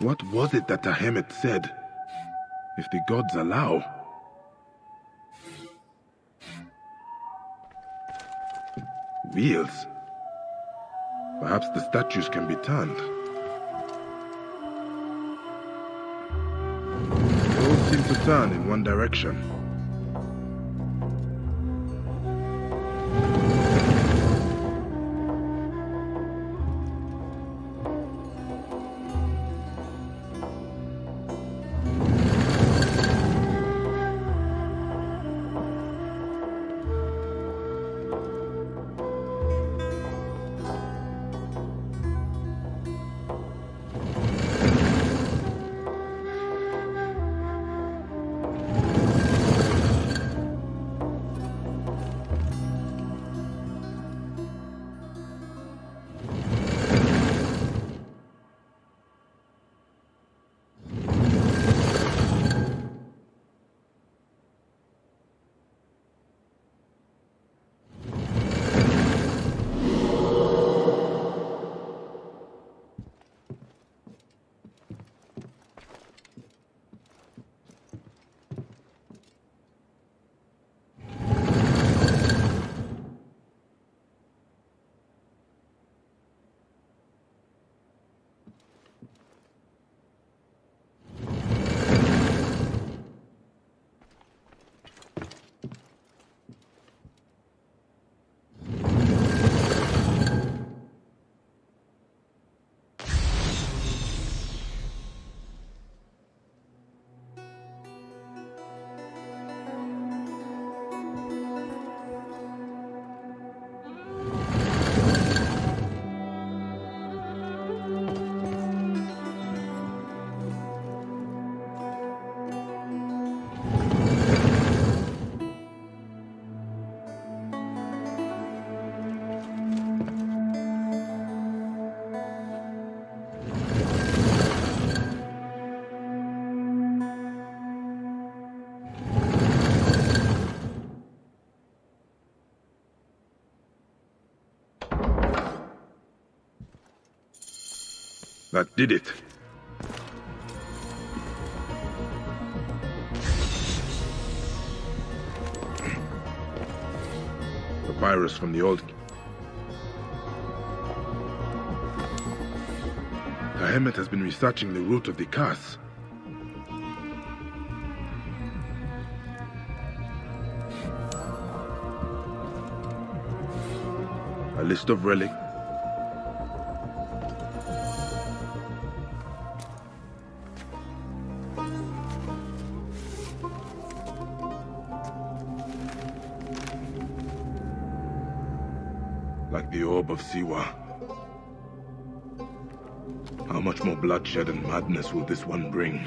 What was it that Tehemet said? If the gods allow. Wheels. Perhaps the statues can be turned. They all seem to turn in one direction. That did it. Papyrus from the old... Tehemet has been researching the root of the curse. A list of relics like the orb of Siwa. How much more bloodshed and madness will this one bring?